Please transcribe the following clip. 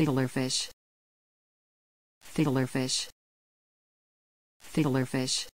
Fiddlerfish. Fiddlerfish. Fiddlerfish.